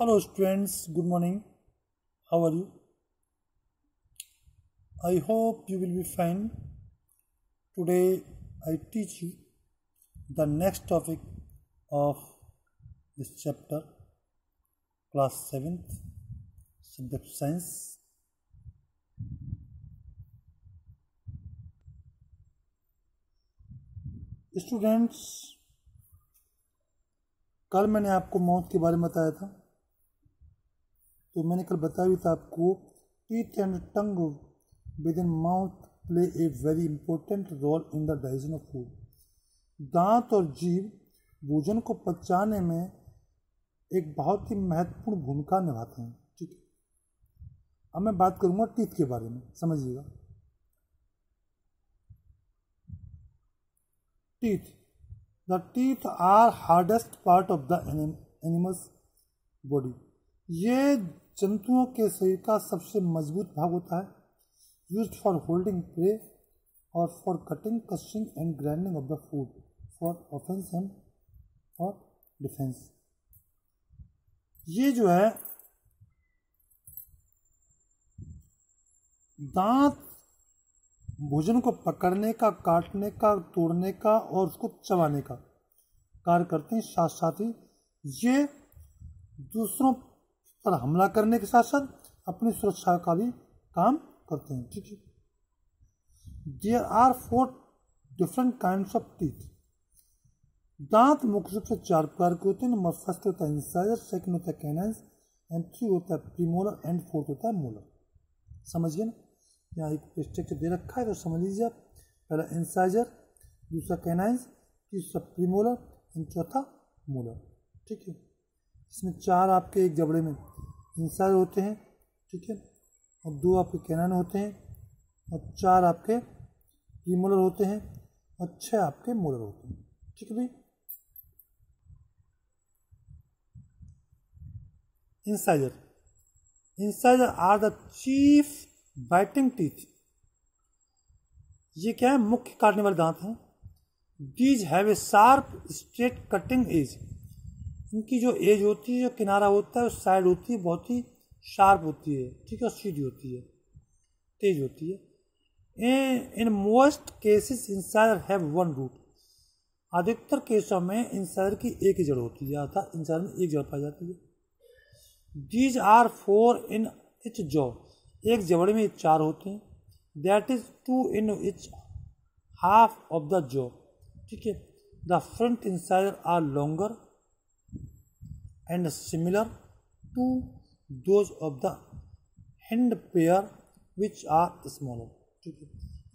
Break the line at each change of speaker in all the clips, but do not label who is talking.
Hello students good morning how are you I hope you will be fine today I teach you the next topic of this chapter class seventh subject science students कल मैंने आपको मौत के बारे में बताया था। तो मैंने कल बताया भी था आपको teeth and tongue within mouth play a very important role in the digestion of food दांत और जीव भोजन को पचाने में एक बहुत ही महत्वपूर्ण भूमिका निभाते हैं। ठीक है। अब मैं बात करूँगा टीथ के बारे में, समझिएगा। Teeth the teeth are hardest part of the animals body ये जंतुओं के शरीर का सबसे मज़बूत भाग होता है। यूज़ फॉर होल्डिंग प्रे और for cutting crushing and grinding of the food for offence and for defence ये जो है, दांत भोजन को पकड़ने का, काटने का, तोड़ने का और उसको चबाने का कार्य करते हैं। साथ साथ ही ये दूसरों पर हमला करने के साथ साथ अपनी सुरक्षा का भी काम करते हैं। ठीक है। There are four different kind of teeth दांत मुख्य रूप से चार प्रकार के होते हैं। नंबर फ़र्स्ट होता है इंसाइजर सेकंड होता है कैनाइंस एंड थ्री होता है प्रीमोलर एंड फोर्थ होता है मोलर समझिए ना? यहाँ एक स्ट्रक्चर दे रखा है तो समझ लीजिए आप। पहला इंसाइजर दूसरा कैनाइंस तीसरा प्रीमोलर एंड चौथा मोलर ठीक है। इसमें चार आपके एक जबड़े में इंसाइजर होते हैं, ठीक है? और दो आपके कैनाइन होते हैं, और चार आपके प्रीमोलर होते हैं, और छः आपके मोलर होते हैं, ठीक है भाई? Incisor incisor are the chief biting teeth ये क्या है? मुख्य काटने वाले दांत हैं। These have a sharp straight cutting edge इनकी जो एज होती है, जो किनारा होता है, उस साइड होती है, बहुत ही शार्प होती है, ठीक है सीधी होती है, तेज होती है। In most cases incisor have one root अधिकतर केसों में इंसाइडर की एक ही जड़ होती है, अर्थात इंसाइडर में एक जड़ पाई जाती है। These are four in each jaw एक जबड़े में चार होते हैं। That is two in each half of the jaw ठीक है? The front incisors are longer and similar to those of the hand pair which are smaller ठीक है?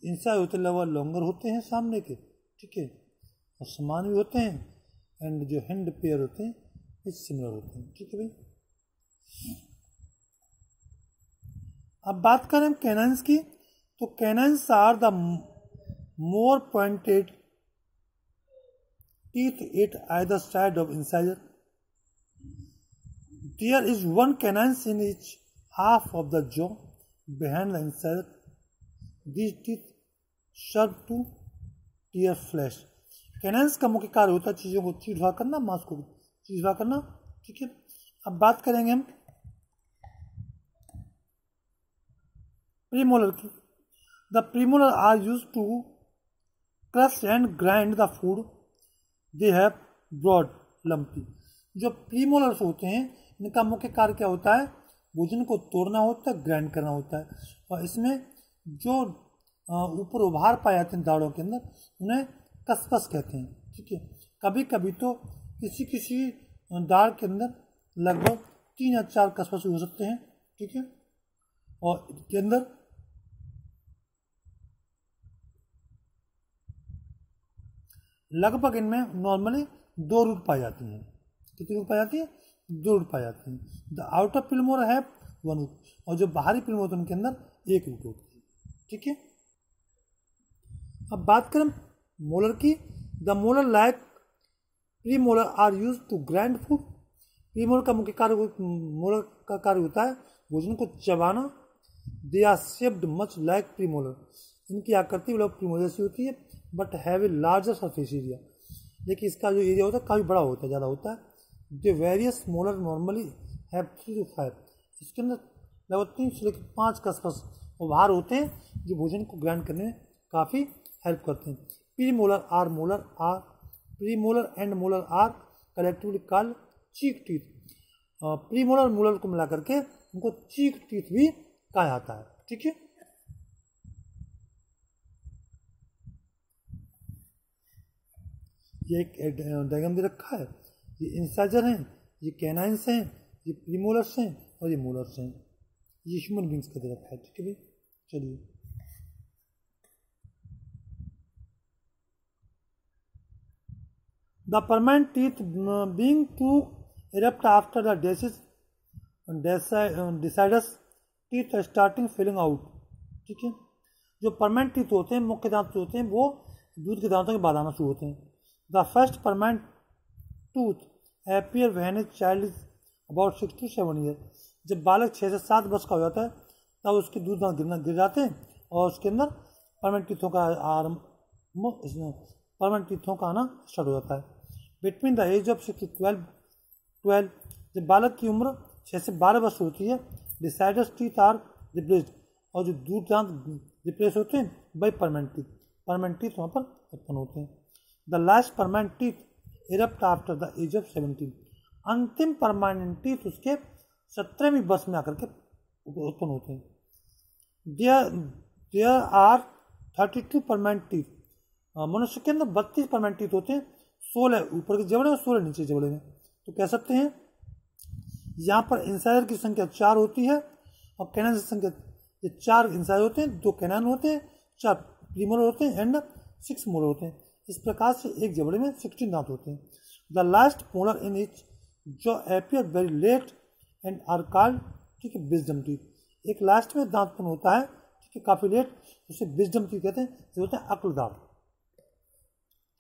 इंसाइड होते लगभग लॉन्गर होते हैं सामने के। ठीक है? और समान भी होते हैं एंड जो हैंड पेयर होते हैं, ये सिमिलर होते हैं। ठीक है भाई? अब बात करें कैनन्स की। तो canines are the more pointed teeth at either side of incisor there is one canines in each half of the jaw behind the incisor this teeth serve to tear flesh canines का मुख्य कार्य होता है चीज़ों को चिढ़वा करना, मांस को चिढ़वा करना, ठीक है? अब बात करेंगे हम प्रीमोलर की। The premolar are use to crush and grind the food they have broad lumpy जो प्रीमोलर्स होते हैं इनका मुख्य कार्य क्या होता है? भोजन को तोड़ना होता है ग्राइंड करना होता है। और इसमें जो ऊपर उभार पाए जाते हैं दाढ़ों के अंदर, उन्हें कसकस कहते हैं, ठीक है? कभी कभी तो किसी किसी दाढ़ के अंदर लगभग तीन या चार कसकस हो सकते हैं, ठीक है? और के अंदर लगभग इनमें नॉर्मली दो रूट पाई जाती हैं। कितनी रूट पाई जाती है? दो पाई जाती हैं। द आउटर फिल्मोर है वन रूट और जो बाहरी फ़िल्म होते हैं, उनके अंदर एक रूट होती है। ठीक है? अब बात करें मोलर की। The molar like premolar are use to grind food premolar का मुख्य कार्य मोलर का कार्य होता है भोजन को चबाना। They are shaped much like premolar इनकी आकृति मतलब प्री मोलर से होती है but have a larger surface area लेकिन इसका जो एरिया होता है, काफ़ी बड़ा होता है, ज़्यादा होता है। जो various molar normally have three to five इसके अंदर लगभग तीन से लेकर पाँच का आसपास भार होते हैं, जो भोजन को ग्राइंड करने में काफ़ी हेल्प करते हैं। Premolar are molar are premolar and molar are collectively call cheek teeth premolar molar को मिला करके उनको चीक टीथ भी कहा जाता है। ठीक है? ये एक डायग्राम दे रखा है। ये इंसाइजर हैं, ये कैनाइंस हैं, ये प्रीमोलर्स हैं और ये मोलर्स हैं। ये ह्यूमन बींग्स का दे रखा है, ठीक है भाई? चलिए। The permanent teeth being to erupt after the disease deciduous teeth starting falling out ठीक है? जो परमानेंट टीथ होते हैं, मुख्य दांत जो होते हैं, वो दूध के दांतों के बाद आना शुरू होते हैं। The first permanent tooth appear when is child is about six to seven year जब बालक छः से सात वर्ष का हो जाता है, तब उसके दूध दांत गिरना गिर जाते हैं और उसके अंदर परमानेंट टीथों का आरंभ परमानेंट टीथों का आना स्टार्ट हो जाता है। Between the age of six twelve twelve जब बालक की उम्र छः से बारह वर्ष होती है डिसाइडस टीथ आर रिप्लेस्ड और जो दूध दांत रिप्लेस होते हैं by permanent teeth permanent teeth वहाँ पर उत्पन्न होते हैं। The last permanent teeth erupt after the age of seventeen. अंतिम परमानेंट टीथ उसके सत्रहवीं वर्ष में आकर के उत्पन्न होते हैं। There there are thirty two permanent मनुष्य के अंदर बत्तीस परमानेंट टीथ होते हैं। सोलह, ऊपर के जबड़े और सोलह नीचे जबड़े में तो कह सकते हैं, यहाँ पर इंसाइडर की संख्या चार होती है और कैनान की संख्या, ये चार इंसाइडर होते हैं, दो कैनान होते हैं, चार प्रीमोलर होते हैं एंड सिक्स मोलर होते हैं। इस प्रकार से एक जबड़े में सिक्सटीन दांत होते हैं। The last molar in each jaw appear very late and are called ठीक है विजडम टीथ एक लास्ट में दांत पन होता है, ठीक है, काफ़ी लेट उसे विजडम टीथ कहते हैं जो होते हैं अक्ल दांत।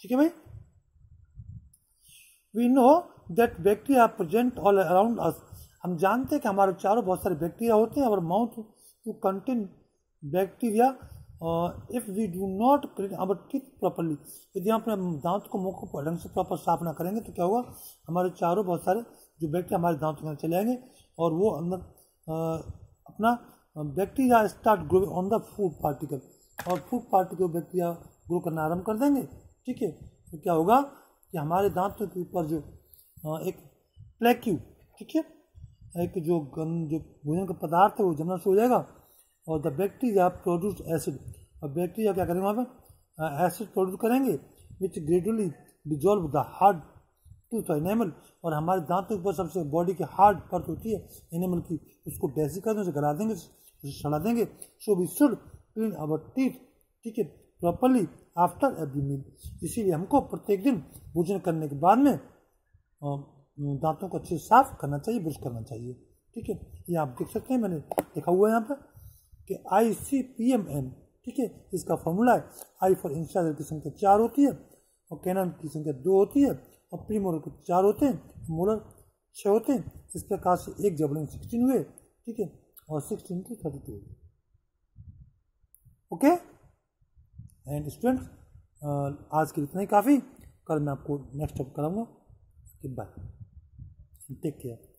ठीक है भाई? We know that bacteria present all around us हम जानते हैं कि हमारे चारों बहुत सारे बैक्टीरिया होते हैं, और mouth too contain bacteria if we do not clean our teeth properly यदि हम अपने दांत को मुख को ढंग से प्रॉपर साफ़ ना करेंगे तो क्या होगा? हमारे चारों बहुत सारे जो बैक्टीरिया हमारे दांतों के अंदर चले आएँगे और वो अंदर अपना bacteria start grow on the food particle और फ़ूड पार्टिकल बैक्टीरिया ग्रो करना आरंभ कर देंगे। ठीक है? तो क्या होगा कि हमारे दांतों के ऊपर जो एक प्लेक्यू ठीक है? एक जो गन जो भोजन का पदार्थ है, वो जमना शुरू हो जाएगा। और द बैक्टीरिया प्रोड्यूस एसिड और बैक्टीरिया क्या करेंगे वहाँ पर एसिड प्रोड्यूस करेंगे which gradually dissolve the hard tooth enamel और हमारे दांतों के ऊपर सबसे बॉडी की हार्ड परत होती है एनिमल की, उसको डैसी कर देंगे गला देंगे, उसे सड़ा देंगे. So we should clean our teeth ठीक है प्रॉपरली आफ्टर एवरी मील इसीलिए हमको प्रत्येक दिन भोजन करने के बाद में दांतों को अच्छे साफ़ करना चाहिए ब्रश करना चाहिए, ठीक है. ये आप देख सकते हैं, मैंने लिखा हुआ है यहाँ पर कि I C P M M ठीक है, इसका फॉर्मूला है आई फॉर इंस्टाजर की संख्या चार होती है और कैनन की संख्या दो होती है और प्री मोलर के चार होते हैं मोलर छः होते हैं, इस प्रकार से एक जबड़े में सिक्सटीन हुए, ठीक है, और sixteen to thirty two okay and students आज के इतना ही काफ़ी कल मैं आपको नेक्स्ट टॉप कराऊँगा. And take care.